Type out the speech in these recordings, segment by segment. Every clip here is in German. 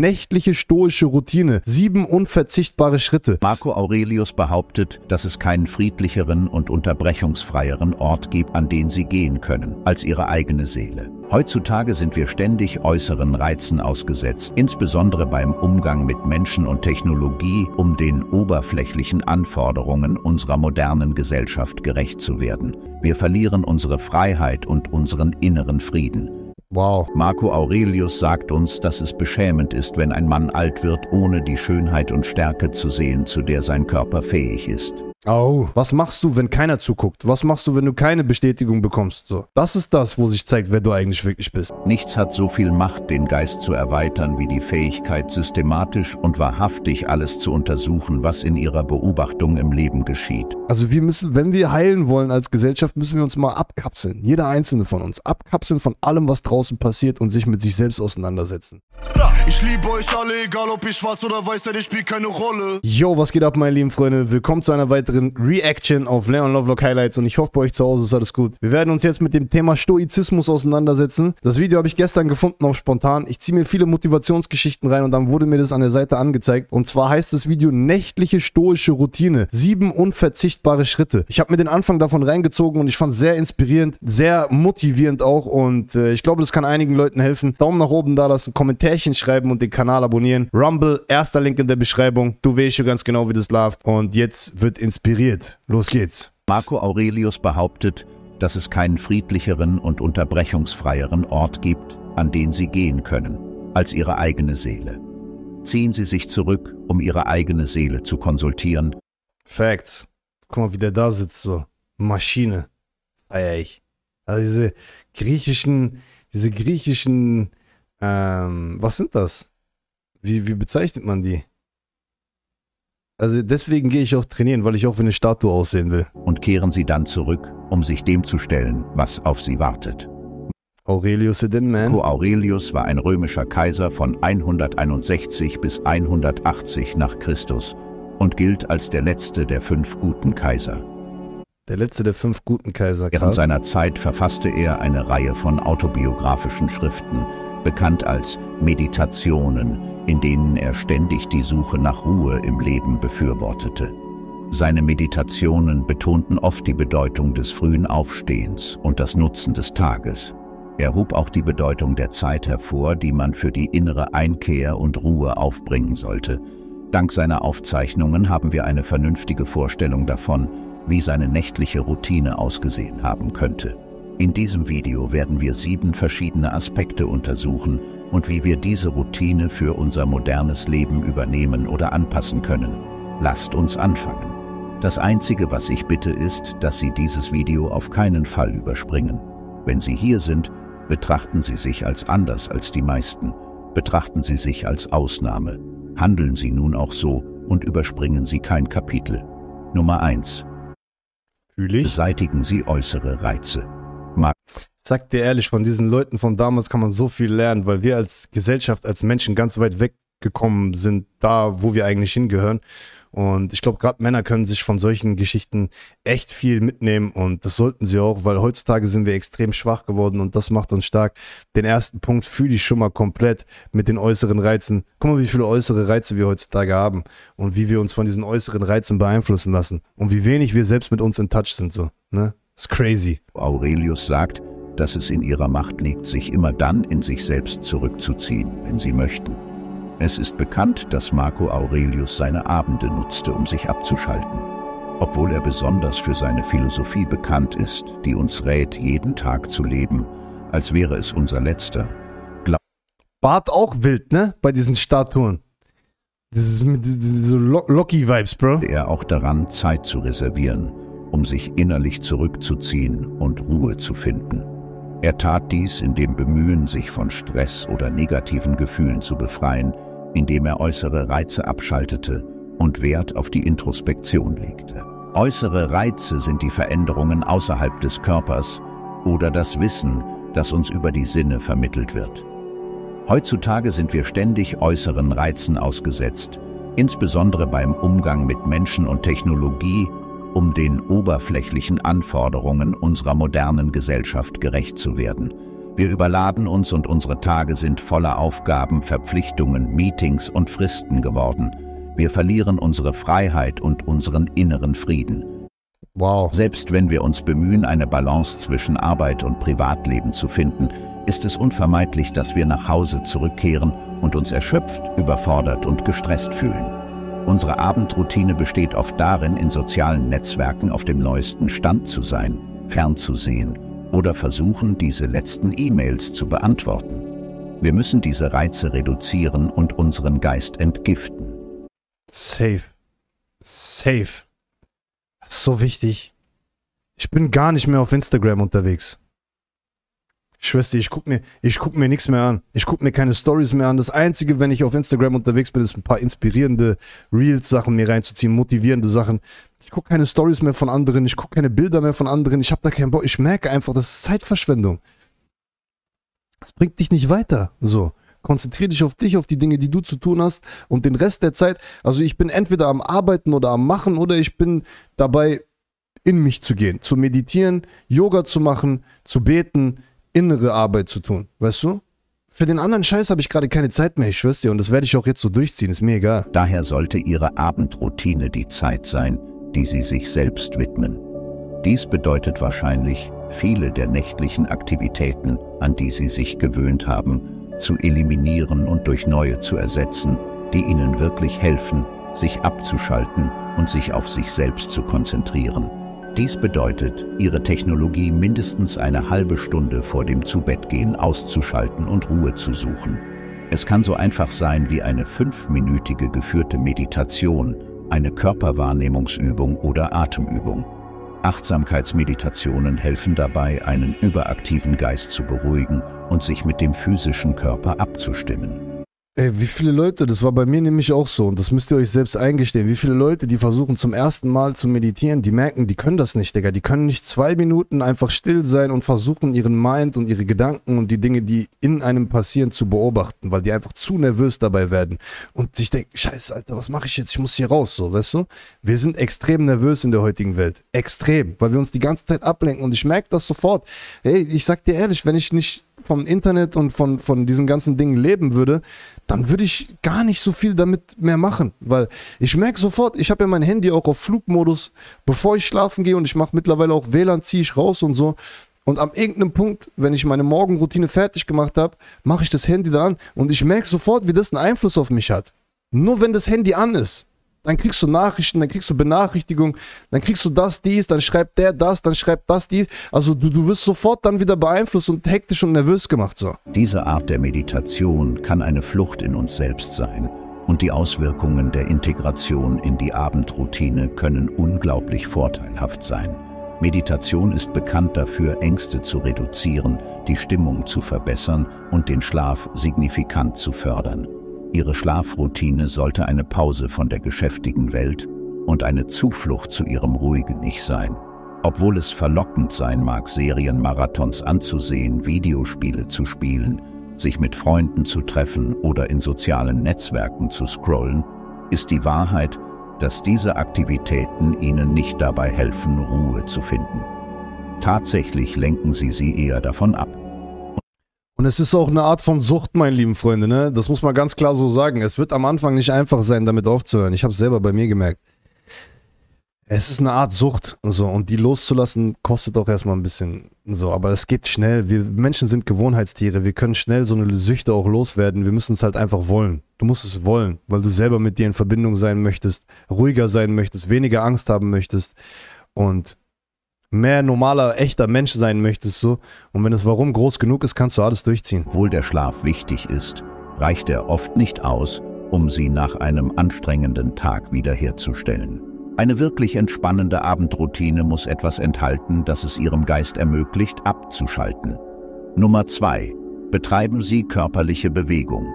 Nächtliche stoische Routine. Sieben unverzichtbare Schritte. Marco Aurelius behauptet, dass es keinen friedlicheren und unterbrechungsfreieren Ort gibt, an den sie gehen können, als ihre eigene Seele. Heutzutage sind wir ständig äußeren Reizen ausgesetzt, insbesondere beim Umgang mit Menschen und Technologie, um den oberflächlichen Anforderungen unserer modernen Gesellschaft gerecht zu werden. Wir verlieren unsere Freiheit und unseren inneren Frieden. Wow. Marco Aurelius sagt uns, dass es beschämend ist, wenn ein Mann alt wird, ohne die Schönheit und Stärke zu sehen, zu der sein Körper fähig ist. Oh, was machst du, wenn keiner zuguckt? Was machst du, wenn du keine Bestätigung bekommst? So, das ist das, wo sich zeigt, wer du eigentlich wirklich bist. Nichts hat so viel Macht, den Geist zu erweitern, wie die Fähigkeit, systematisch und wahrhaftig alles zu untersuchen, was in ihrer Beobachtung im Leben geschieht. Also wir müssen, wenn wir heilen wollen als Gesellschaft, müssen wir uns mal abkapseln. Jeder einzelne von uns. Abkapseln von allem, was draußen passiert und sich mit sich selbst auseinandersetzen. Ich liebe euch alle, egal ob ich schwarz oder weiß, denn ich spielt keine Rolle. Yo, was geht ab, meine lieben Freunde? Willkommen zu einer weiteren Reaction auf Leon Lovelock Highlights und ich hoffe, bei euch zu Hause ist alles gut. Wir werden uns jetzt mit dem Thema Stoizismus auseinandersetzen. Das Video habe ich gestern gefunden auf spontan. Ich ziehe mir viele Motivationsgeschichten rein und dann wurde mir das an der Seite angezeigt. Und zwar heißt das Video Nächtliche stoische Routine. Sieben unverzichtbare Schritte. Ich habe mir den Anfang davon reingezogen und ich fand es sehr inspirierend, sehr motivierend auch und äh, ich glaube, das kann einigen Leuten helfen. Daumen nach oben da lassen, Kommentärchen schreiben und den Kanal abonnieren. Rumble, erster Link in der Beschreibung. Du weißt schon ganz genau, wie das läuft. Und jetzt wird inspiriert. Los geht's. Marco Aurelius behauptet, dass es keinen friedlicheren und unterbrechungsfreieren Ort gibt, an den sie gehen können, als ihre eigene Seele. Ziehen sie sich zurück, um ihre eigene Seele zu konsultieren. Facts. Guck mal, wie der da sitzt, so. Maschine. Feier ich. Also diese griechischen, diese griechischen, ähm, was sind das? Wie, wie bezeichnet man die? Also deswegen gehe ich auch trainieren, weil ich auch wie eine Statue aussehen will. und kehren sie dann zurück, um sich dem zu stellen, was auf sie wartet. Aurelius Sedin, man. Marco Aurelius war ein römischer Kaiser von 161 bis 180 nach Christus und gilt als der letzte der fünf guten Kaiser. Der letzte der fünf guten Kaiser. Während Krass. seiner Zeit verfasste er eine Reihe von autobiografischen Schriften, bekannt als Meditationen, in denen er ständig die Suche nach Ruhe im Leben befürwortete. Seine Meditationen betonten oft die Bedeutung des frühen Aufstehens und das Nutzen des Tages. Er hob auch die Bedeutung der Zeit hervor, die man für die innere Einkehr und Ruhe aufbringen sollte. Dank seiner Aufzeichnungen haben wir eine vernünftige Vorstellung davon, wie seine nächtliche Routine ausgesehen haben könnte. In diesem Video werden wir sieben verschiedene Aspekte untersuchen und wie wir diese Routine für unser modernes Leben übernehmen oder anpassen können. Lasst uns anfangen. Das Einzige, was ich bitte, ist, dass Sie dieses Video auf keinen Fall überspringen. Wenn Sie hier sind, betrachten Sie sich als anders als die meisten. Betrachten Sie sich als Ausnahme. Handeln Sie nun auch so und überspringen Sie kein Kapitel. Nummer 1. Fühl ich. Beseitigen Sie äußere Reize. Sag dir ehrlich, von diesen Leuten von damals kann man so viel lernen, weil wir als Gesellschaft, als Menschen ganz weit weggekommen sind, da, wo wir eigentlich hingehören. Und ich glaube, gerade Männer können sich von solchen Geschichten echt viel mitnehmen und das sollten sie auch, weil heutzutage sind wir extrem schwach geworden und das macht uns stark. Den ersten Punkt fühle ich schon mal komplett mit den äußeren Reizen. Guck mal, wie viele äußere Reize wir heutzutage haben und wie wir uns von diesen äußeren Reizen beeinflussen lassen und wie wenig wir selbst mit uns in Touch sind, so, ne? Ist crazy. Aurelius sagt, dass es in ihrer Macht liegt, sich immer dann in sich selbst zurückzuziehen, wenn sie möchten. Es ist bekannt, dass Marco Aurelius seine Abende nutzte, um sich abzuschalten. Obwohl er besonders für seine Philosophie bekannt ist, die uns rät, jeden Tag zu leben, als wäre es unser letzter, Bart auch wild, ne? Bei diesen Statuen. Das ist mit so Lo- Loki-Vibes, Bro. er auch daran, Zeit zu reservieren, um sich innerlich zurückzuziehen und Ruhe zu finden. Er tat dies in dem Bemühen, sich von Stress oder negativen Gefühlen zu befreien, indem er äußere Reize abschaltete und Wert auf die Introspektion legte. Äußere Reize sind die Veränderungen außerhalb des Körpers oder das Wissen, das uns über die Sinne vermittelt wird. Heutzutage sind wir ständig äußeren Reizen ausgesetzt, insbesondere beim Umgang mit Menschen und Technologie, um den oberflächlichen Anforderungen unserer modernen Gesellschaft gerecht zu werden. Wir überladen uns und unsere Tage sind voller Aufgaben, Verpflichtungen, Meetings und Fristen geworden. Wir verlieren unsere Freiheit und unseren inneren Frieden. Wow. Selbst wenn wir uns bemühen, eine Balance zwischen Arbeit und Privatleben zu finden, ist es unvermeidlich, dass wir nach Hause zurückkehren und uns erschöpft, überfordert und gestresst fühlen. Unsere Abendroutine besteht oft darin, in sozialen Netzwerken auf dem neuesten Stand zu sein, fernzusehen oder versuchen, diese letzten E-Mails zu beantworten. Wir müssen diese Reize reduzieren und unseren Geist entgiften. Safe. Safe. Das ist so wichtig. Ich bin gar nicht mehr auf Instagram unterwegs. Schwester, ich guck mir, ich guck mir nichts mehr an. Ich guck mir keine Stories mehr an. Das Einzige, wenn ich auf Instagram unterwegs bin, ist ein paar inspirierende Reels-Sachen mir reinzuziehen, motivierende Sachen. Ich guck keine Stories mehr von anderen. Ich guck keine Bilder mehr von anderen. Ich habe da keinen Bock. Ich merke einfach, das ist Zeitverschwendung. Das bringt dich nicht weiter. So. Konzentriere dich auf dich, auf die Dinge, die du zu tun hast und den Rest der Zeit. Also ich bin entweder am Arbeiten oder am Machen oder ich bin dabei, in mich zu gehen, zu meditieren, Yoga zu machen, zu beten, innere Arbeit zu tun, weißt du? Für den anderen Scheiß habe ich gerade keine Zeit mehr, ich schwör's dir, und das werde ich auch jetzt so durchziehen, ist mir egal. Daher sollte Ihre Abendroutine die Zeit sein, die Sie sich selbst widmen. Dies bedeutet wahrscheinlich, viele der nächtlichen Aktivitäten, an die Sie sich gewöhnt haben, zu eliminieren und durch neue zu ersetzen, die Ihnen wirklich helfen, sich abzuschalten und sich auf sich selbst zu konzentrieren. Dies bedeutet, Ihre Technologie mindestens eine halbe Stunde vor dem Zubettgehen auszuschalten und Ruhe zu suchen. Es kann so einfach sein wie eine fünfminütige geführte Meditation, eine Körperwahrnehmungsübung oder Atemübung. Achtsamkeitsmeditationen helfen dabei, einen überaktiven Geist zu beruhigen und sich mit dem physischen Körper abzustimmen. Ey, wie viele Leute, das war bei mir nämlich auch so und das müsst ihr euch selbst eingestehen, wie viele Leute, die versuchen zum ersten Mal zu meditieren, die merken, die können das nicht, Digga. Die können nicht zwei Minuten einfach still sein und versuchen, ihren Mind und ihre Gedanken und die Dinge, die in einem passieren, zu beobachten, weil die einfach zu nervös dabei werden und sich denken, scheiße, Alter, was mache ich jetzt? Ich muss hier raus, so, weißt du? Wir sind extrem nervös in der heutigen Welt. Extrem, weil wir uns die ganze Zeit ablenken und ich merke das sofort. Ey, ich sag dir ehrlich, wenn ich nicht vom Internet und von, von diesen ganzen Dingen leben würde, dann würde ich gar nicht so viel damit mehr machen. Weil ich merke sofort, ich habe ja mein Handy auch auf Flugmodus, bevor ich schlafen gehe und ich mache mittlerweile auch WLAN, ziehe ich raus und so. Und am irgendeinem Punkt, wenn ich meine Morgenroutine fertig gemacht habe, mache ich das Handy dann an und ich merke sofort, wie das einen Einfluss auf mich hat. Nur wenn das Handy an ist dann kriegst du Nachrichten, dann kriegst du Benachrichtigungen, dann kriegst du das, dies, dann schreibt der das, dann schreibt das, dies. Also du, du wirst sofort dann wieder beeinflusst und hektisch und nervös gemacht. So. Diese Art der Meditation kann eine Flucht in uns selbst sein. Und die Auswirkungen der Integration in die Abendroutine können unglaublich vorteilhaft sein. Meditation ist bekannt dafür, Ängste zu reduzieren, die Stimmung zu verbessern und den Schlaf signifikant zu fördern. Ihre Schlafroutine sollte eine Pause von der geschäftigen Welt und eine Zuflucht zu ihrem ruhigen Ich sein. Obwohl es verlockend sein mag, Serienmarathons anzusehen, Videospiele zu spielen, sich mit Freunden zu treffen oder in sozialen Netzwerken zu scrollen, ist die Wahrheit, dass diese Aktivitäten Ihnen nicht dabei helfen, Ruhe zu finden. Tatsächlich lenken sie sie eher davon ab. Und es ist auch eine Art von Sucht, meine lieben Freunde, ne? Das muss man ganz klar so sagen. Es wird am Anfang nicht einfach sein, damit aufzuhören. Ich habe es selber bei mir gemerkt. Es ist eine Art Sucht, so und die loszulassen kostet auch erstmal ein bisschen so, aber es geht schnell. Wir Menschen sind Gewohnheitstiere. Wir können schnell so eine Süchte auch loswerden. Wir müssen es halt einfach wollen. Du musst es wollen, weil du selber mit dir in Verbindung sein möchtest, ruhiger sein möchtest, weniger Angst haben möchtest und mehr normaler, echter Mensch sein möchtest, so. Und wenn das Warum groß genug ist, kannst du alles durchziehen. Obwohl der Schlaf wichtig ist, reicht er oft nicht aus, um sie nach einem anstrengenden Tag wiederherzustellen. Eine wirklich entspannende Abendroutine muss etwas enthalten, das es Ihrem Geist ermöglicht, abzuschalten. Nummer 2. Betreiben Sie körperliche Bewegung.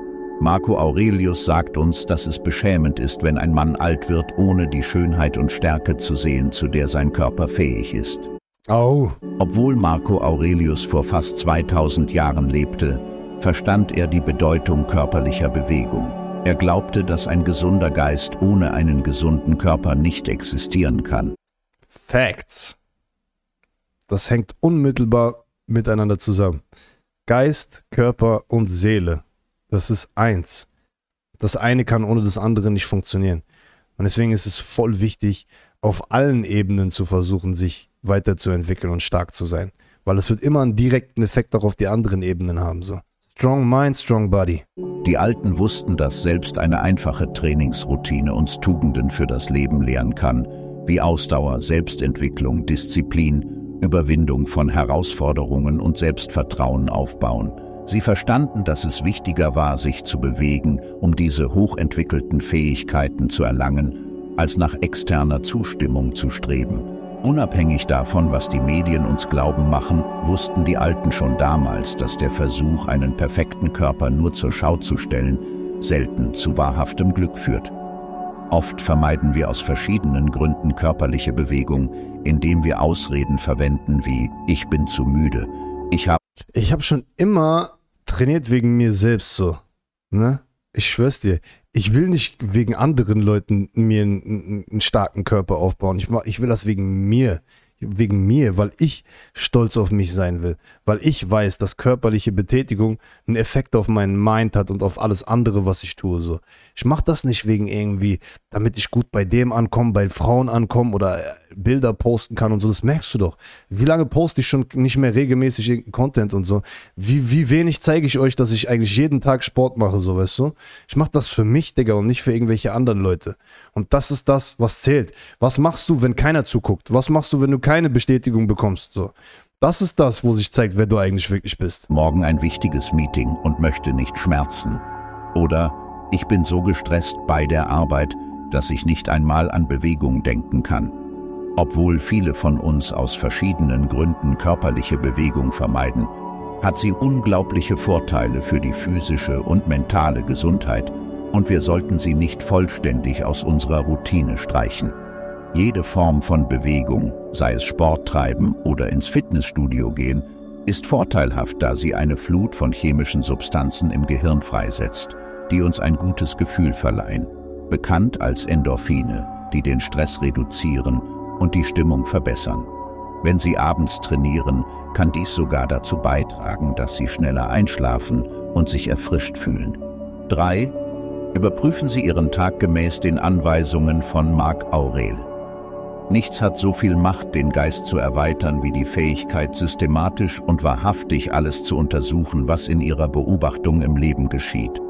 Marco Aurelius sagt uns, dass es beschämend ist, wenn ein Mann alt wird, ohne die Schönheit und Stärke zu sehen, zu der sein Körper fähig ist. Oh. Obwohl Marco Aurelius vor fast 2000 Jahren lebte, verstand er die Bedeutung körperlicher Bewegung. Er glaubte, dass ein gesunder Geist ohne einen gesunden Körper nicht existieren kann. Facts. Das hängt unmittelbar miteinander zusammen. Geist, Körper und Seele. Das ist eins. Das eine kann ohne das andere nicht funktionieren. Und deswegen ist es voll wichtig, auf allen Ebenen zu versuchen, sich weiterzuentwickeln und stark zu sein. Weil es wird immer einen direkten Effekt auch auf die anderen Ebenen haben. So. Strong Mind, Strong Body. Die Alten wussten, dass selbst eine einfache Trainingsroutine uns Tugenden für das Leben lehren kann, wie Ausdauer, Selbstentwicklung, Disziplin, Überwindung von Herausforderungen und Selbstvertrauen aufbauen. Sie verstanden, dass es wichtiger war, sich zu bewegen, um diese hochentwickelten Fähigkeiten zu erlangen, als nach externer Zustimmung zu streben. Unabhängig davon, was die Medien uns glauben machen, wussten die Alten schon damals, dass der Versuch, einen perfekten Körper nur zur Schau zu stellen, selten zu wahrhaftem Glück führt. Oft vermeiden wir aus verschiedenen Gründen körperliche Bewegung, indem wir Ausreden verwenden wie ich bin zu müde, ich habe... Ich habe schon immer trainiert wegen mir selbst so, ne? Ich schwör's dir, ich will nicht wegen anderen Leuten mir einen, einen starken Körper aufbauen. Ich, ich will das wegen mir wegen mir, weil ich stolz auf mich sein will, weil ich weiß, dass körperliche Betätigung einen Effekt auf meinen Mind hat und auf alles andere, was ich tue. So. Ich mache das nicht wegen irgendwie, damit ich gut bei dem ankomme, bei Frauen ankomme oder äh, Bilder posten kann und so. Das merkst du doch. Wie lange poste ich schon nicht mehr regelmäßig irgendeinen Content und so? Wie, wie wenig zeige ich euch, dass ich eigentlich jeden Tag Sport mache, so weißt du? Ich mache das für mich, Digga, und nicht für irgendwelche anderen Leute. Und das ist das, was zählt. Was machst du, wenn keiner zuguckt? Was machst du, wenn du keine Bestätigung bekommst? So. Das ist das, wo sich zeigt, wer du eigentlich wirklich bist. Morgen ein wichtiges Meeting und möchte nicht schmerzen. Oder ich bin so gestresst bei der Arbeit, dass ich nicht einmal an Bewegung denken kann. Obwohl viele von uns aus verschiedenen Gründen körperliche Bewegung vermeiden, hat sie unglaubliche Vorteile für die physische und mentale Gesundheit und wir sollten sie nicht vollständig aus unserer Routine streichen. Jede Form von Bewegung, sei es Sport treiben oder ins Fitnessstudio gehen, ist vorteilhaft, da sie eine Flut von chemischen Substanzen im Gehirn freisetzt, die uns ein gutes Gefühl verleihen, bekannt als Endorphine, die den Stress reduzieren und die Stimmung verbessern. Wenn Sie abends trainieren, kann dies sogar dazu beitragen, dass Sie schneller einschlafen und sich erfrischt fühlen. 3. Überprüfen Sie Ihren Tag gemäß den Anweisungen von Marc Aurel. Nichts hat so viel Macht, den Geist zu erweitern, wie die Fähigkeit, systematisch und wahrhaftig alles zu untersuchen, was in ihrer Beobachtung im Leben geschieht.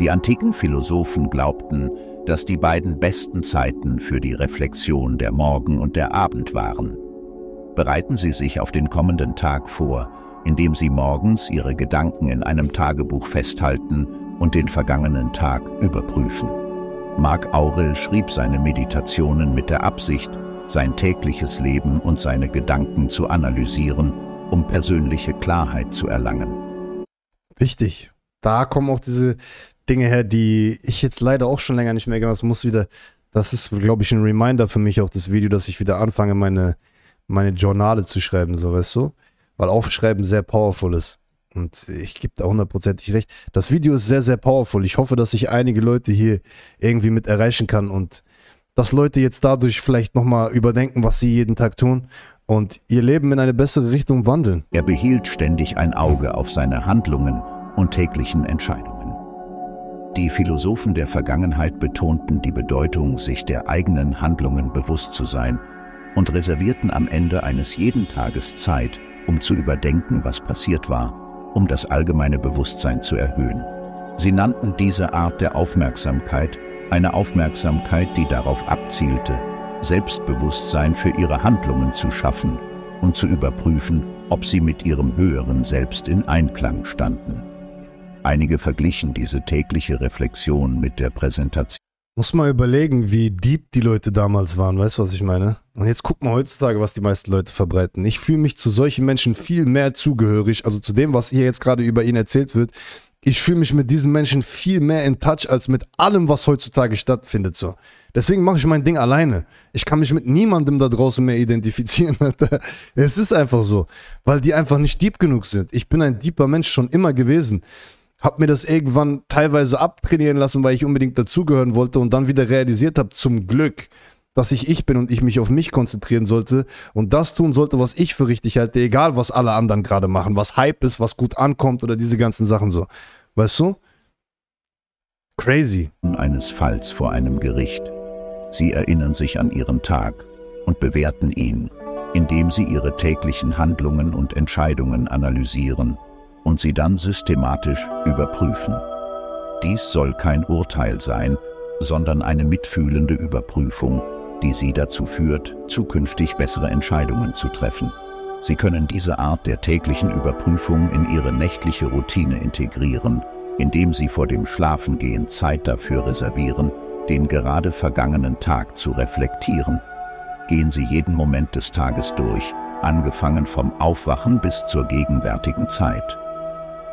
Die antiken Philosophen glaubten, dass die beiden besten Zeiten für die Reflexion der Morgen und der Abend waren. Bereiten Sie sich auf den kommenden Tag vor, indem Sie morgens Ihre Gedanken in einem Tagebuch festhalten und den vergangenen Tag überprüfen. Marc Aurel schrieb seine Meditationen mit der Absicht, sein tägliches Leben und seine Gedanken zu analysieren, um persönliche Klarheit zu erlangen. Wichtig. Da kommen auch diese Dinge her, die ich jetzt leider auch schon länger nicht mehr gemacht muss wieder. Das ist, glaube ich, ein Reminder für mich auch das Video, dass ich wieder anfange, meine, meine Journale zu schreiben, so weißt du? Weil Aufschreiben sehr powerful ist. Und ich gebe da hundertprozentig recht. Das Video ist sehr, sehr powerful. Ich hoffe, dass ich einige Leute hier irgendwie mit erreichen kann und dass Leute jetzt dadurch vielleicht nochmal überdenken, was sie jeden Tag tun und ihr Leben in eine bessere Richtung wandeln. Er behielt ständig ein Auge auf seine Handlungen und täglichen Entscheidungen. Die Philosophen der Vergangenheit betonten die Bedeutung, sich der eigenen Handlungen bewusst zu sein und reservierten am Ende eines jeden Tages Zeit, um zu überdenken, was passiert war um das allgemeine Bewusstsein zu erhöhen. Sie nannten diese Art der Aufmerksamkeit eine Aufmerksamkeit, die darauf abzielte, Selbstbewusstsein für ihre Handlungen zu schaffen und zu überprüfen, ob sie mit ihrem höheren Selbst in Einklang standen. Einige verglichen diese tägliche Reflexion mit der Präsentation muss mal überlegen, wie deep die Leute damals waren, weißt du, was ich meine? Und jetzt guck mal heutzutage, was die meisten Leute verbreiten. Ich fühle mich zu solchen Menschen viel mehr zugehörig, also zu dem, was hier jetzt gerade über ihn erzählt wird. Ich fühle mich mit diesen Menschen viel mehr in Touch als mit allem, was heutzutage stattfindet. So. Deswegen mache ich mein Ding alleine. Ich kann mich mit niemandem da draußen mehr identifizieren. es ist einfach so, weil die einfach nicht deep genug sind. Ich bin ein deeper Mensch schon immer gewesen habe mir das irgendwann teilweise abtrainieren lassen, weil ich unbedingt dazugehören wollte und dann wieder realisiert habe, zum Glück, dass ich ich bin und ich mich auf mich konzentrieren sollte und das tun sollte, was ich für richtig halte, egal was alle anderen gerade machen, was Hype ist, was gut ankommt oder diese ganzen Sachen so. Weißt du? Crazy. Eines Falls vor einem Gericht. Sie erinnern sich an ihren Tag und bewerten ihn, indem sie ihre täglichen Handlungen und Entscheidungen analysieren und sie dann systematisch überprüfen. Dies soll kein Urteil sein, sondern eine mitfühlende Überprüfung, die Sie dazu führt, zukünftig bessere Entscheidungen zu treffen. Sie können diese Art der täglichen Überprüfung in Ihre nächtliche Routine integrieren, indem Sie vor dem Schlafengehen Zeit dafür reservieren, den gerade vergangenen Tag zu reflektieren. Gehen Sie jeden Moment des Tages durch, angefangen vom Aufwachen bis zur gegenwärtigen Zeit.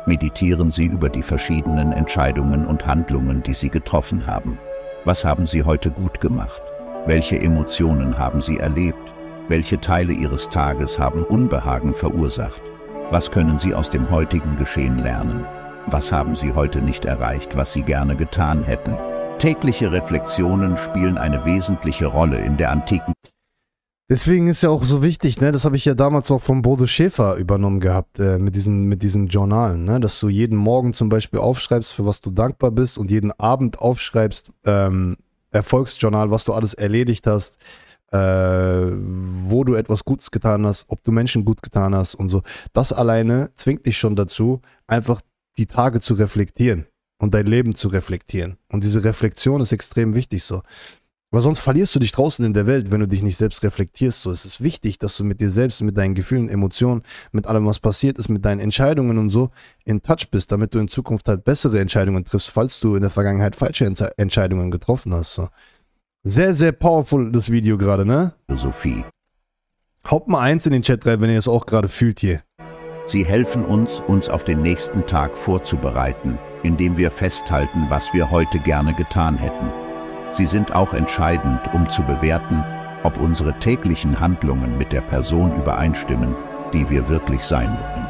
Meditieren Sie über die verschiedenen Entscheidungen und Handlungen, die Sie getroffen haben. Was haben Sie heute gut gemacht? Welche Emotionen haben Sie erlebt? Welche Teile Ihres Tages haben Unbehagen verursacht? Was können Sie aus dem heutigen Geschehen lernen? Was haben Sie heute nicht erreicht, was Sie gerne getan hätten? Tägliche Reflexionen spielen eine wesentliche Rolle in der antiken Deswegen ist ja auch so wichtig, ne, das habe ich ja damals auch von Bodo Schäfer übernommen gehabt, äh, mit, diesen, mit diesen Journalen, ne, dass du jeden Morgen zum Beispiel aufschreibst, für was du dankbar bist und jeden Abend aufschreibst, ähm, Erfolgsjournal, was du alles erledigt hast, äh, wo du etwas Gutes getan hast, ob du Menschen gut getan hast und so. Das alleine zwingt dich schon dazu, einfach die Tage zu reflektieren und dein Leben zu reflektieren. Und diese Reflexion ist extrem wichtig so. Weil sonst verlierst du dich draußen in der Welt, wenn du dich nicht selbst reflektierst. So, es ist wichtig, dass du mit dir selbst, mit deinen Gefühlen, Emotionen, mit allem, was passiert ist, mit deinen Entscheidungen und so in Touch bist, damit du in Zukunft halt bessere Entscheidungen triffst, falls du in der Vergangenheit falsche Ent Entscheidungen getroffen hast. So. Sehr, sehr powerful, das Video gerade, ne? Sophie. Haut mal eins in den Chat rein, wenn ihr es auch gerade fühlt hier. Sie helfen uns, uns auf den nächsten Tag vorzubereiten, indem wir festhalten, was wir heute gerne getan hätten. Sie sind auch entscheidend, um zu bewerten, ob unsere täglichen Handlungen mit der Person übereinstimmen, die wir wirklich sein wollen.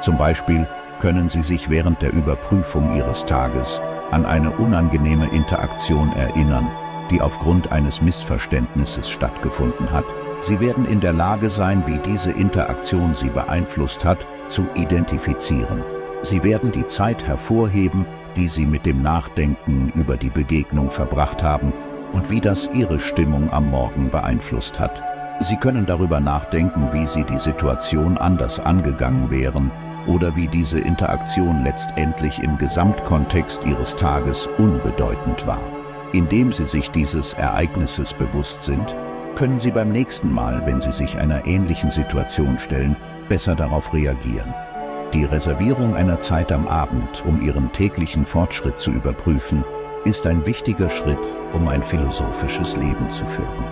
Zum Beispiel können Sie sich während der Überprüfung Ihres Tages an eine unangenehme Interaktion erinnern, die aufgrund eines Missverständnisses stattgefunden hat. Sie werden in der Lage sein, wie diese Interaktion Sie beeinflusst hat, zu identifizieren. Sie werden die Zeit hervorheben, die sie mit dem Nachdenken über die Begegnung verbracht haben und wie das ihre Stimmung am Morgen beeinflusst hat. Sie können darüber nachdenken, wie sie die Situation anders angegangen wären oder wie diese Interaktion letztendlich im Gesamtkontext ihres Tages unbedeutend war. Indem sie sich dieses Ereignisses bewusst sind, können sie beim nächsten Mal, wenn sie sich einer ähnlichen Situation stellen, besser darauf reagieren. Die Reservierung einer Zeit am Abend, um ihren täglichen Fortschritt zu überprüfen, ist ein wichtiger Schritt, um ein philosophisches Leben zu führen.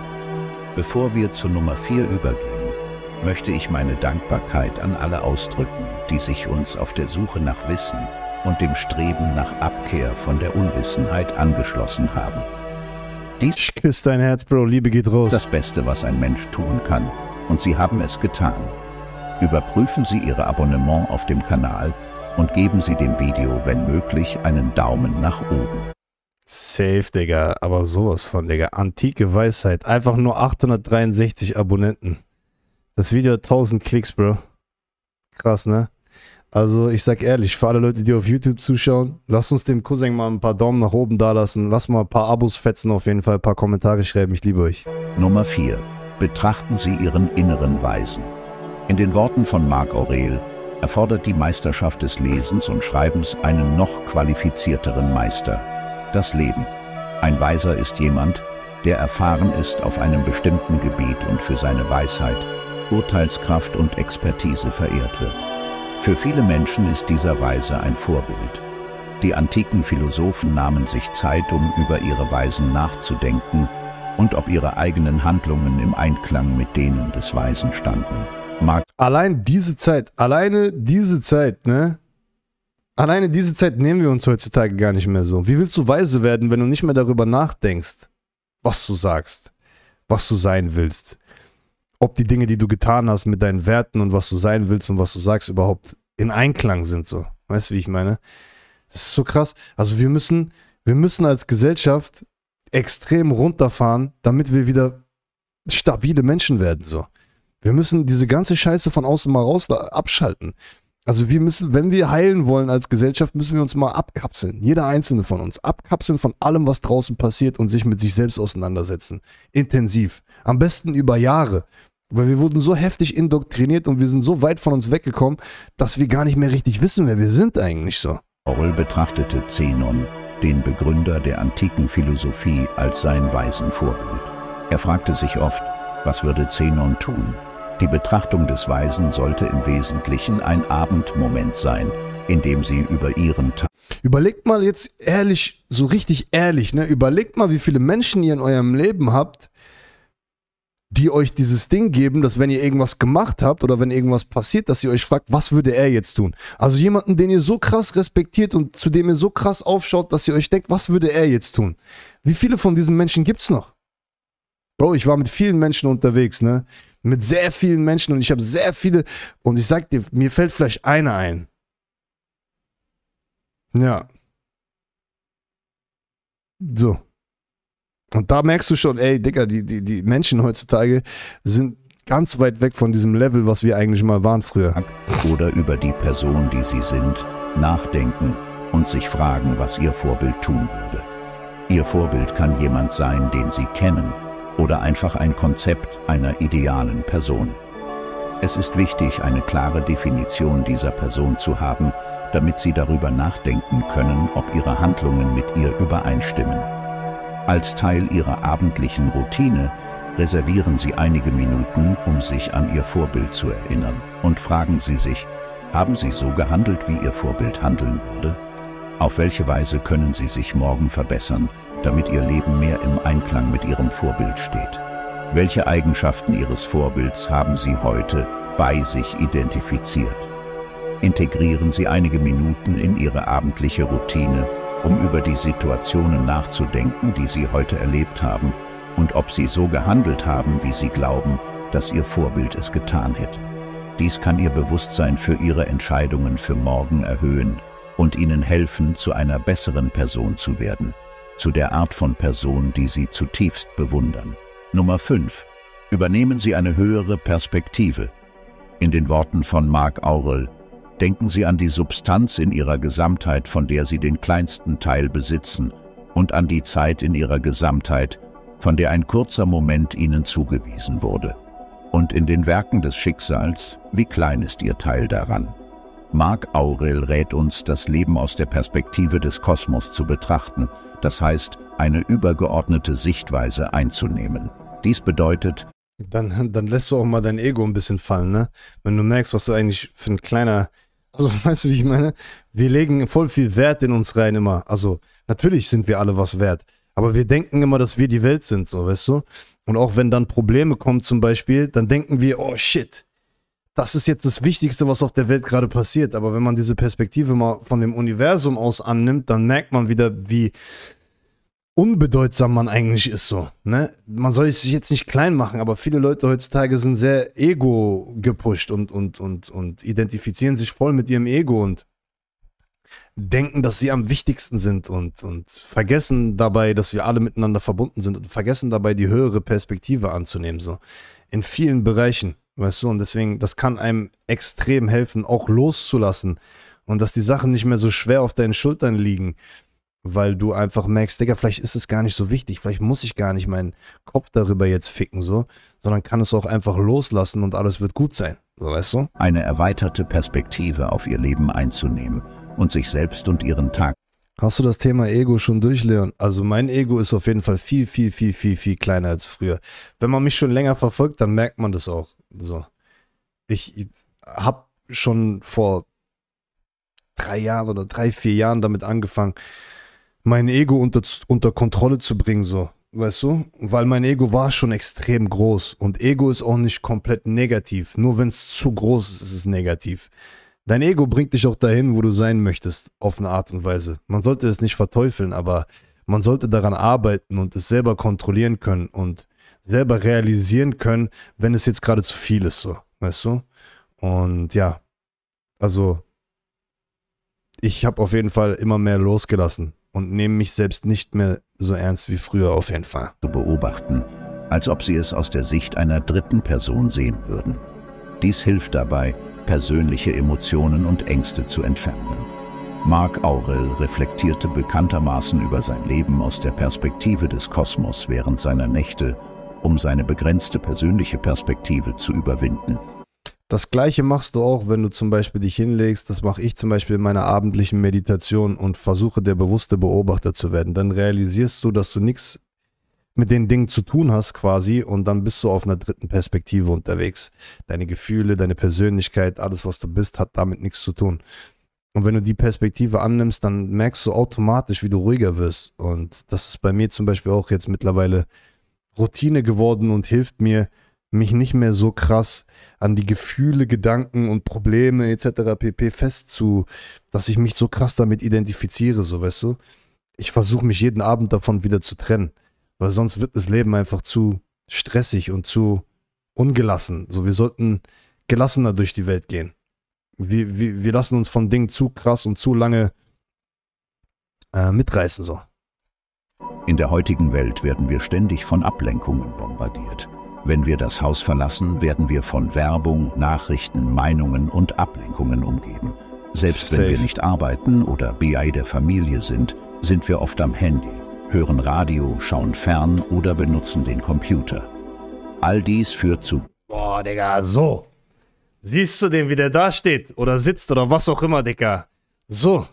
Bevor wir zu Nummer 4 übergehen, möchte ich meine Dankbarkeit an alle ausdrücken, die sich uns auf der Suche nach Wissen und dem Streben nach Abkehr von der Unwissenheit angeschlossen haben. Dies ich küsse dein Herz, Bro, Liebe geht raus. Das Beste, was ein Mensch tun kann, und sie haben es getan. Überprüfen Sie Ihr Abonnement auf dem Kanal und geben Sie dem Video, wenn möglich, einen Daumen nach oben. Safe, Digga, aber sowas von, Digga. Antike Weisheit. Einfach nur 863 Abonnenten. Das Video hat 1000 Klicks, Bro. Krass, ne? Also, ich sag ehrlich, für alle Leute, die auf YouTube zuschauen, lasst uns dem Cousin mal ein paar Daumen nach oben dalassen. Lass mal ein paar Abos fetzen, auf jeden Fall ein paar Kommentare schreiben. Ich liebe euch. Nummer 4. Betrachten Sie Ihren inneren Weisen. In den Worten von Marc Aurel erfordert die Meisterschaft des Lesens und Schreibens einen noch qualifizierteren Meister, das Leben. Ein Weiser ist jemand, der erfahren ist auf einem bestimmten Gebiet und für seine Weisheit, Urteilskraft und Expertise verehrt wird. Für viele Menschen ist dieser Weise ein Vorbild. Die antiken Philosophen nahmen sich Zeit, um über ihre Weisen nachzudenken und ob ihre eigenen Handlungen im Einklang mit denen des Weisen standen mag. Allein diese Zeit, alleine diese Zeit, ne? Alleine diese Zeit nehmen wir uns heutzutage gar nicht mehr so. Wie willst du weise werden, wenn du nicht mehr darüber nachdenkst, was du sagst, was du sein willst? Ob die Dinge, die du getan hast mit deinen Werten und was du sein willst und was du sagst, überhaupt in Einklang sind so. Weißt du, wie ich meine? Das ist so krass. Also wir müssen, wir müssen als Gesellschaft extrem runterfahren, damit wir wieder stabile Menschen werden, so. Wir müssen diese ganze Scheiße von außen mal raus abschalten. Also wir müssen, wenn wir heilen wollen als Gesellschaft, müssen wir uns mal abkapseln. Jeder einzelne von uns. Abkapseln von allem, was draußen passiert und sich mit sich selbst auseinandersetzen. Intensiv. Am besten über Jahre. Weil wir wurden so heftig indoktriniert und wir sind so weit von uns weggekommen, dass wir gar nicht mehr richtig wissen, wer wir sind eigentlich so. Aurel betrachtete Zenon, den Begründer der antiken Philosophie, als sein weisen Vorbild. Er fragte sich oft, was würde Zenon tun? Die Betrachtung des Weisen sollte im Wesentlichen ein Abendmoment sein, in dem sie über ihren Tag. Überlegt mal jetzt ehrlich, so richtig ehrlich, ne? Überlegt mal, wie viele Menschen ihr in eurem Leben habt, die euch dieses Ding geben, dass wenn ihr irgendwas gemacht habt oder wenn irgendwas passiert, dass ihr euch fragt, was würde er jetzt tun? Also jemanden, den ihr so krass respektiert und zu dem ihr so krass aufschaut, dass ihr euch denkt, was würde er jetzt tun? Wie viele von diesen Menschen gibt's noch? Bro, ich war mit vielen Menschen unterwegs, ne? Mit sehr vielen Menschen und ich habe sehr viele und ich sag dir, mir fällt vielleicht einer ein. Ja. So. Und da merkst du schon, ey, Digga, die, die, die Menschen heutzutage sind ganz weit weg von diesem Level, was wir eigentlich mal waren früher. Oder über die Person, die sie sind, nachdenken und sich fragen, was ihr Vorbild tun würde. Ihr Vorbild kann jemand sein, den sie kennen oder einfach ein Konzept einer idealen Person. Es ist wichtig, eine klare Definition dieser Person zu haben, damit Sie darüber nachdenken können, ob Ihre Handlungen mit ihr übereinstimmen. Als Teil Ihrer abendlichen Routine reservieren Sie einige Minuten, um sich an Ihr Vorbild zu erinnern und fragen Sie sich, haben Sie so gehandelt, wie Ihr Vorbild handeln würde? Auf welche Weise können Sie sich morgen verbessern, damit ihr Leben mehr im Einklang mit ihrem Vorbild steht. Welche Eigenschaften ihres Vorbilds haben Sie heute bei sich identifiziert? Integrieren Sie einige Minuten in Ihre abendliche Routine, um über die Situationen nachzudenken, die Sie heute erlebt haben und ob Sie so gehandelt haben, wie Sie glauben, dass Ihr Vorbild es getan hätte. Dies kann Ihr Bewusstsein für Ihre Entscheidungen für morgen erhöhen und Ihnen helfen, zu einer besseren Person zu werden zu der Art von Person, die Sie zutiefst bewundern. Nummer 5. Übernehmen Sie eine höhere Perspektive. In den Worten von Mark Aurel, denken Sie an die Substanz in ihrer Gesamtheit, von der Sie den kleinsten Teil besitzen, und an die Zeit in ihrer Gesamtheit, von der ein kurzer Moment Ihnen zugewiesen wurde. Und in den Werken des Schicksals, wie klein ist Ihr Teil daran? Mark Aurel rät uns, das Leben aus der Perspektive des Kosmos zu betrachten, das heißt, eine übergeordnete Sichtweise einzunehmen. Dies bedeutet, dann, dann lässt du auch mal dein Ego ein bisschen fallen, ne? Wenn du merkst, was du eigentlich für ein kleiner, also weißt du, wie ich meine? Wir legen voll viel Wert in uns rein immer. Also natürlich sind wir alle was wert, aber wir denken immer, dass wir die Welt sind, so, weißt du? Und auch wenn dann Probleme kommen zum Beispiel, dann denken wir, oh shit, das ist jetzt das Wichtigste, was auf der Welt gerade passiert. Aber wenn man diese Perspektive mal von dem Universum aus annimmt, dann merkt man wieder, wie unbedeutsam man eigentlich ist so. Ne? Man soll sich jetzt nicht klein machen, aber viele Leute heutzutage sind sehr ego gepusht und, und, und, und identifizieren sich voll mit ihrem Ego und denken, dass sie am wichtigsten sind und, und vergessen dabei, dass wir alle miteinander verbunden sind und vergessen dabei, die höhere Perspektive anzunehmen. So. In vielen Bereichen. Weißt du, und deswegen, das kann einem extrem helfen, auch loszulassen. Und dass die Sachen nicht mehr so schwer auf deinen Schultern liegen, weil du einfach merkst, Digga, vielleicht ist es gar nicht so wichtig, vielleicht muss ich gar nicht meinen Kopf darüber jetzt ficken, so, sondern kann es auch einfach loslassen und alles wird gut sein. So, weißt du? Eine erweiterte Perspektive auf ihr Leben einzunehmen und sich selbst und ihren Tag Hast du das Thema Ego schon durch, Leon? Also mein Ego ist auf jeden Fall viel, viel, viel, viel, viel kleiner als früher. Wenn man mich schon länger verfolgt, dann merkt man das auch. So. Ich habe schon vor drei Jahren oder drei, vier Jahren damit angefangen, mein Ego unter, unter Kontrolle zu bringen, so. Weißt du? Weil mein Ego war schon extrem groß. Und Ego ist auch nicht komplett negativ. Nur wenn es zu groß ist, ist es negativ. Dein Ego bringt dich auch dahin, wo du sein möchtest, auf eine Art und Weise. Man sollte es nicht verteufeln, aber man sollte daran arbeiten und es selber kontrollieren können und selber realisieren können, wenn es jetzt gerade zu viel ist, so, weißt du? Und ja, also ich habe auf jeden Fall immer mehr losgelassen und nehme mich selbst nicht mehr so ernst wie früher auf jeden Fall. Zu beobachten, als ob sie es aus der Sicht einer dritten Person sehen würden. Dies hilft dabei, persönliche Emotionen und Ängste zu entfernen. Mark Aurel reflektierte bekanntermaßen über sein Leben aus der Perspektive des Kosmos während seiner Nächte, um seine begrenzte persönliche Perspektive zu überwinden. Das gleiche machst du auch, wenn du zum Beispiel dich hinlegst. Das mache ich zum Beispiel in meiner abendlichen Meditation und versuche der bewusste Beobachter zu werden. Dann realisierst du, dass du nichts mit den Dingen zu tun hast quasi und dann bist du auf einer dritten Perspektive unterwegs. Deine Gefühle, deine Persönlichkeit, alles was du bist, hat damit nichts zu tun. Und wenn du die Perspektive annimmst, dann merkst du automatisch, wie du ruhiger wirst. Und das ist bei mir zum Beispiel auch jetzt mittlerweile Routine geworden und hilft mir, mich nicht mehr so krass an die Gefühle, Gedanken und Probleme etc. pp. festzu, dass ich mich so krass damit identifiziere, so weißt du. Ich versuche mich jeden Abend davon wieder zu trennen, weil sonst wird das Leben einfach zu stressig und zu ungelassen. So, wir sollten gelassener durch die Welt gehen. Wir, wir, wir lassen uns von Dingen zu krass und zu lange äh, mitreißen, so. In der heutigen Welt werden wir ständig von Ablenkungen bombardiert. Wenn wir das Haus verlassen, werden wir von Werbung, Nachrichten, Meinungen und Ablenkungen umgeben. Selbst wenn Safe. wir nicht arbeiten oder BI der Familie sind, sind wir oft am Handy, hören Radio, schauen fern oder benutzen den Computer. All dies führt zu Boah, Digga, so. Siehst du den, wie der da steht? Oder sitzt oder was auch immer, Digga. So.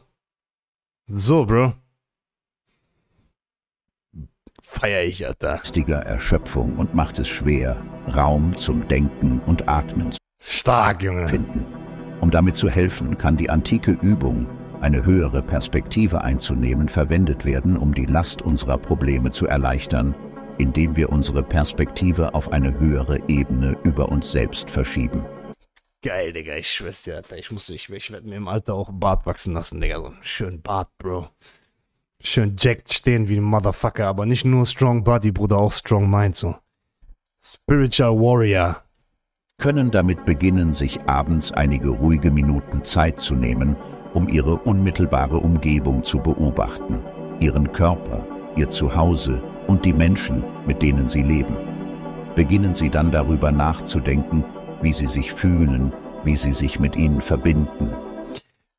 So, Bro. Feier ich, Alter. geistiger Erschöpfung und macht es schwer, Raum zum Denken und Atmen zu Stark, Junge. finden. Um damit zu helfen, kann die antike Übung, eine höhere Perspektive einzunehmen, verwendet werden, um die Last unserer Probleme zu erleichtern, indem wir unsere Perspektive auf eine höhere Ebene über uns selbst verschieben. Geil, Digga, ich schwör's dir, Alter. Ich muss, ich, ich werde mir im Alter auch einen Bart wachsen lassen, Digga. So einen schönen Bart, Bro. Schön jacked stehen wie ein Motherfucker, aber nicht nur Strong Body, Bruder, auch Strong Mind, so. Spiritual Warrior. können damit beginnen, sich abends einige ruhige Minuten Zeit zu nehmen, um ihre unmittelbare Umgebung zu beobachten, ihren Körper, ihr Zuhause und die Menschen, mit denen sie leben. Beginnen Sie dann darüber nachzudenken, wie Sie sich fühlen, wie Sie sich mit ihnen verbinden.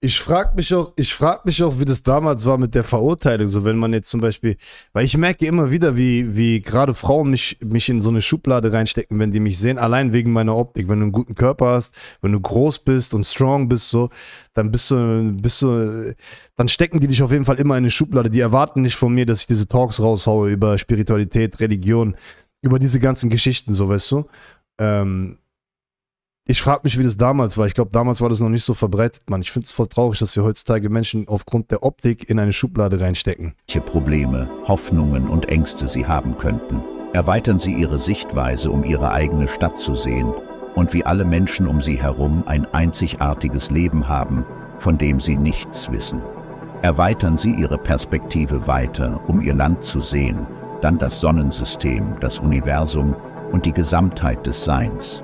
Ich frag mich auch, ich frag mich auch, wie das damals war mit der Verurteilung, so wenn man jetzt zum Beispiel, weil ich merke immer wieder, wie, wie gerade Frauen mich, mich in so eine Schublade reinstecken, wenn die mich sehen, allein wegen meiner Optik. Wenn du einen guten Körper hast, wenn du groß bist und strong bist, so, dann bist du, bist du, dann stecken die dich auf jeden Fall immer in eine Schublade. Die erwarten nicht von mir, dass ich diese Talks raushaue über Spiritualität, Religion, über diese ganzen Geschichten, so, weißt du. Ähm, ich frage mich, wie das damals war. Ich glaube, damals war das noch nicht so verbreitet, Mann. Ich finde es voll traurig, dass wir heutzutage Menschen aufgrund der Optik in eine Schublade reinstecken. welche Probleme, Hoffnungen und Ängste sie haben könnten. Erweitern sie ihre Sichtweise, um ihre eigene Stadt zu sehen und wie alle Menschen um sie herum ein einzigartiges Leben haben, von dem sie nichts wissen. Erweitern sie ihre Perspektive weiter, um ihr Land zu sehen, dann das Sonnensystem, das Universum und die Gesamtheit des Seins.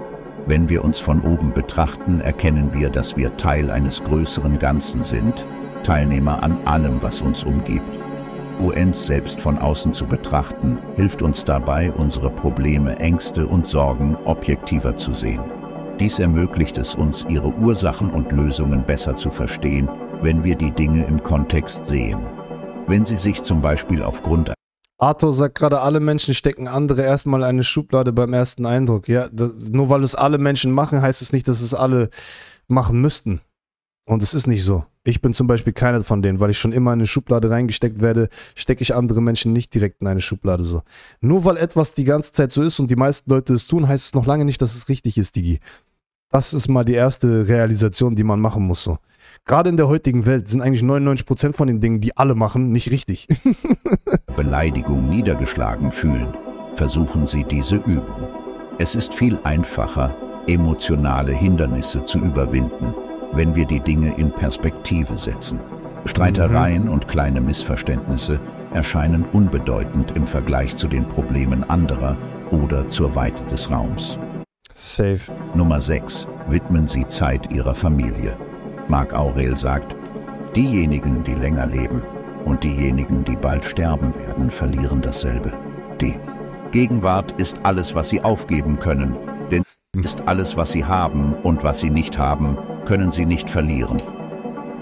Wenn wir uns von oben betrachten, erkennen wir, dass wir Teil eines größeren Ganzen sind, Teilnehmer an allem, was uns umgibt. uns selbst von außen zu betrachten, hilft uns dabei, unsere Probleme, Ängste und Sorgen objektiver zu sehen. Dies ermöglicht es uns, ihre Ursachen und Lösungen besser zu verstehen, wenn wir die Dinge im Kontext sehen. Wenn sie sich zum Beispiel aufgrund Arthur sagt gerade, alle Menschen stecken andere erstmal in eine Schublade beim ersten Eindruck. Ja, das, nur weil es alle Menschen machen, heißt es nicht, dass es alle machen müssten. Und es ist nicht so. Ich bin zum Beispiel keiner von denen, weil ich schon immer in eine Schublade reingesteckt werde, stecke ich andere Menschen nicht direkt in eine Schublade so. Nur weil etwas die ganze Zeit so ist und die meisten Leute es tun, heißt es noch lange nicht, dass es richtig ist, Digi. Das ist mal die erste Realisation, die man machen muss so. Gerade in der heutigen Welt sind eigentlich 99% von den Dingen, die alle machen, nicht richtig. Beleidigung niedergeschlagen fühlen, versuchen Sie diese Übung. Es ist viel einfacher, emotionale Hindernisse zu überwinden, wenn wir die Dinge in Perspektive setzen. Streitereien und kleine Missverständnisse erscheinen unbedeutend im Vergleich zu den Problemen anderer oder zur Weite des Raums. Safe. Nummer 6. Widmen Sie Zeit Ihrer Familie. Marc Aurel sagt, diejenigen, die länger leben, Und diejenigen, die bald sterben werden, verlieren dasselbe. Die Gegenwart ist alles, was sie aufgeben können, denn ist alles, was sie haben und was sie nicht haben, können sie nicht verlieren.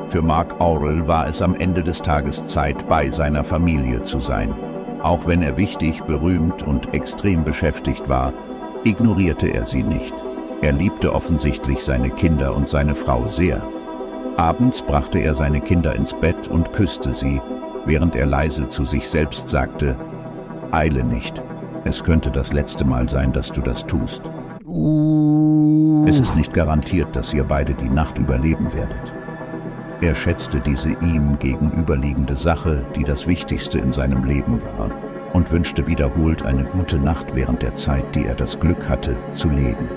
Für Mark Aurel war es am Ende des Tages Zeit, bei seiner Familie zu sein. Auch wenn er wichtig, berühmt und extrem beschäftigt war, ignorierte er sie nicht. Er liebte offensichtlich seine Kinder und seine Frau sehr. Abends brachte er seine Kinder ins Bett und küsste sie, während er leise zu sich selbst sagte, Eile nicht, es könnte das letzte Mal sein, dass du das tust. Uh. Es ist nicht garantiert, dass ihr beide die Nacht überleben werdet. Er schätzte diese ihm gegenüberliegende Sache, die das Wichtigste in seinem Leben war, und wünschte wiederholt eine gute Nacht während der Zeit, die er das Glück hatte, zu leben.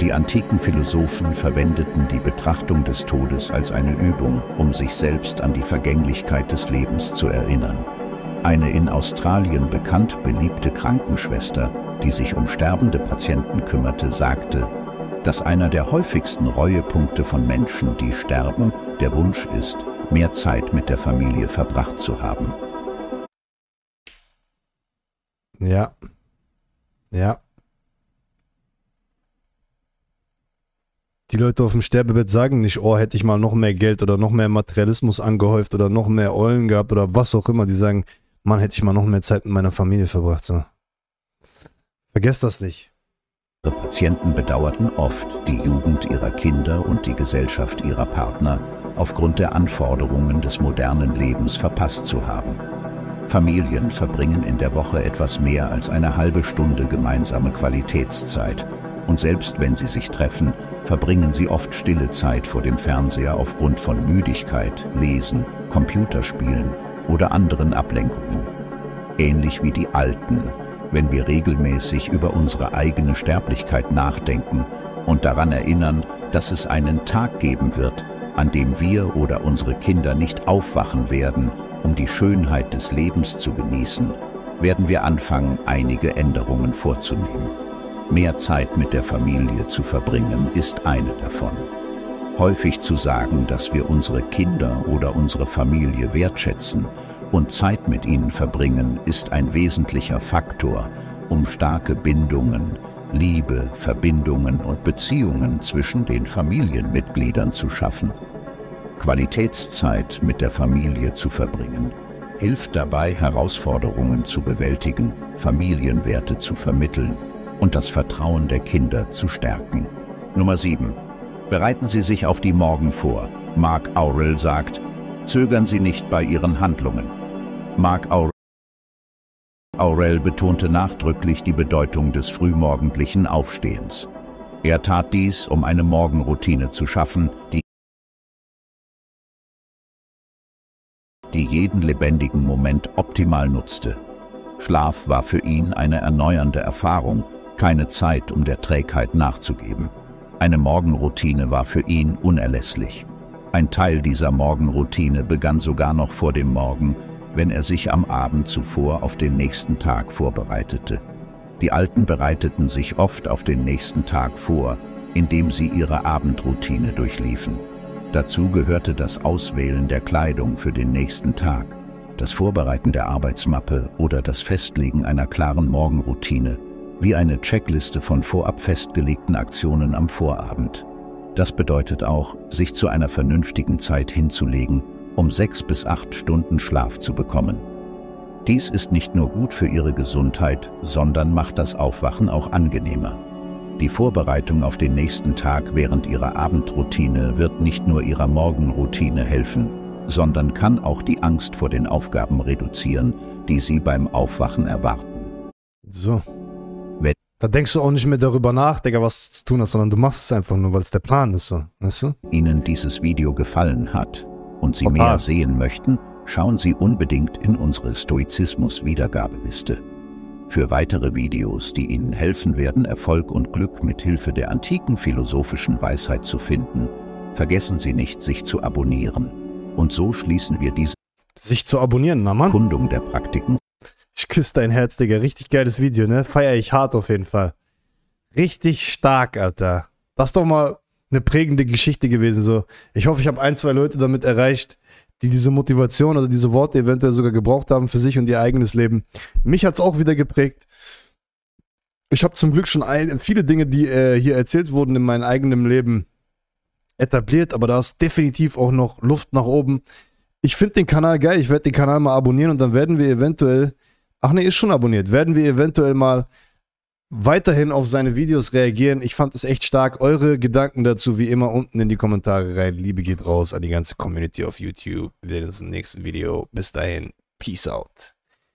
Die antiken Philosophen verwendeten die Betrachtung des Todes als eine Übung, um sich selbst an die Vergänglichkeit des Lebens zu erinnern. Eine in Australien bekannt beliebte Krankenschwester, die sich um sterbende Patienten kümmerte, sagte, dass einer der häufigsten Reuepunkte von Menschen, die sterben, der Wunsch ist, mehr Zeit mit der Familie verbracht zu haben. Ja. Ja. Die Leute auf dem Sterbebett sagen nicht, oh, hätte ich mal noch mehr Geld oder noch mehr Materialismus angehäuft oder noch mehr Eulen gehabt oder was auch immer. Die sagen, Mann, hätte ich mal noch mehr Zeit mit meiner Familie verbracht. So. Vergesst das nicht. Patienten bedauerten oft, die Jugend ihrer Kinder und die Gesellschaft ihrer Partner aufgrund der Anforderungen des modernen Lebens verpasst zu haben. Familien verbringen in der Woche etwas mehr als eine halbe Stunde gemeinsame Qualitätszeit und selbst wenn sie sich treffen, verbringen sie oft stille Zeit vor dem Fernseher aufgrund von Müdigkeit, Lesen, Computerspielen oder anderen Ablenkungen. Ähnlich wie die Alten, wenn wir regelmäßig über unsere eigene Sterblichkeit nachdenken und daran erinnern, dass es einen Tag geben wird, an dem wir oder unsere Kinder nicht aufwachen werden, um die Schönheit des Lebens zu genießen, werden wir anfangen, einige Änderungen vorzunehmen. Mehr Zeit mit der Familie zu verbringen, ist eine davon. Häufig zu sagen, dass wir unsere Kinder oder unsere Familie wertschätzen und Zeit mit ihnen verbringen, ist ein wesentlicher Faktor, um starke Bindungen, Liebe, Verbindungen und Beziehungen zwischen den Familienmitgliedern zu schaffen. Qualitätszeit mit der Familie zu verbringen, hilft dabei, Herausforderungen zu bewältigen, Familienwerte zu vermitteln und das Vertrauen der Kinder zu stärken. Nummer 7. Bereiten Sie sich auf die Morgen vor. Mark Aurel sagt, zögern Sie nicht bei Ihren Handlungen. Mark Aurel betonte nachdrücklich die Bedeutung des frühmorgendlichen Aufstehens. Er tat dies, um eine Morgenroutine zu schaffen, die die jeden lebendigen Moment optimal nutzte. Schlaf war für ihn eine erneuernde Erfahrung, keine Zeit, um der Trägheit nachzugeben. Eine Morgenroutine war für ihn unerlässlich. Ein Teil dieser Morgenroutine begann sogar noch vor dem Morgen, wenn er sich am Abend zuvor auf den nächsten Tag vorbereitete. Die Alten bereiteten sich oft auf den nächsten Tag vor, indem sie ihre Abendroutine durchliefen. Dazu gehörte das Auswählen der Kleidung für den nächsten Tag, das Vorbereiten der Arbeitsmappe oder das Festlegen einer klaren Morgenroutine, wie eine Checkliste von vorab festgelegten Aktionen am Vorabend. Das bedeutet auch, sich zu einer vernünftigen Zeit hinzulegen, um sechs bis acht Stunden Schlaf zu bekommen. Dies ist nicht nur gut für Ihre Gesundheit, sondern macht das Aufwachen auch angenehmer. Die Vorbereitung auf den nächsten Tag während Ihrer Abendroutine wird nicht nur Ihrer Morgenroutine helfen, sondern kann auch die Angst vor den Aufgaben reduzieren, die Sie beim Aufwachen erwarten. So. Da denkst du auch nicht mehr darüber nach, Digga, was du zu tun hast, sondern du machst es einfach nur, weil es der Plan ist, so. Weißt du? Ihnen dieses Video gefallen hat und Sie Total. mehr sehen möchten, schauen Sie unbedingt in unsere Stoizismus-Wiedergabeliste. Für weitere Videos, die Ihnen helfen werden, Erfolg und Glück mit Hilfe der antiken philosophischen Weisheit zu finden, vergessen Sie nicht, sich zu abonnieren. Und so schließen wir diese sich zu abonnieren, na Mann. Kundung der Praktiken. Ich küsse dein Herz, Digga. Richtig geiles Video, ne? Feier ich hart auf jeden Fall. Richtig stark, Alter. Das ist doch mal eine prägende Geschichte gewesen, so. Ich hoffe, ich habe ein, zwei Leute damit erreicht, die diese Motivation oder diese Worte eventuell sogar gebraucht haben für sich und ihr eigenes Leben. Mich hat es auch wieder geprägt. Ich habe zum Glück schon ein, viele Dinge, die äh, hier erzählt wurden, in meinem eigenen Leben etabliert, aber da ist definitiv auch noch Luft nach oben. Ich finde den Kanal geil, ich werde den Kanal mal abonnieren und dann werden wir eventuell, ach ne, ist schon abonniert, werden wir eventuell mal weiterhin auf seine Videos reagieren. Ich fand es echt stark. Eure Gedanken dazu wie immer unten in die Kommentare rein. Liebe geht raus an die ganze Community auf YouTube. Wir sehen uns im nächsten Video. Bis dahin, Peace out.